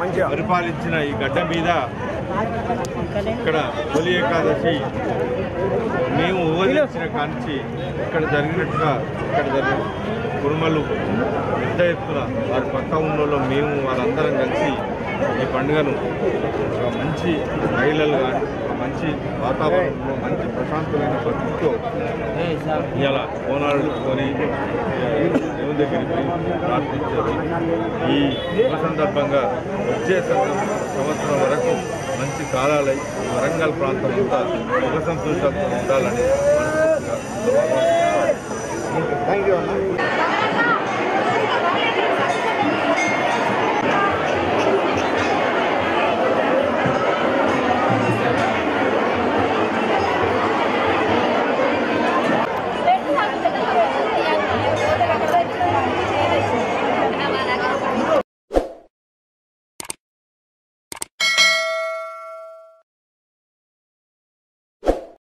పరిపాలించిన ఈ గడ్డ మీద ఇక్కడ తొలి ఏకాదశి మేము ఊహించిన కాంచి ఇక్కడ జరిగినట్టుగా ఇక్కడ జరిగిన కురుమలు పెద్ద ఎత్తున వారి పక్క ఉన్న మేము వారందరం కలిసి ఈ పండుగను ఒక మంచి మహిళలు కానీ ఒక మంచి వాతావరణంలో మంచి ప్రశాంతమైన పరిస్థితితో ఇలా కోనాడుకొని దేవుని దగ్గరికి ప్రార్థించారు. ఈ సందర్భంగా వచ్చే సంవత్సరం వరకు మంచి కాలాలై వరంగల్ ప్రాంతం అంతా సుఖ సంతోషంతో ఉండాలని థ్యాంక్ యూ